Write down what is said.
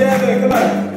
对，对，对，哥们。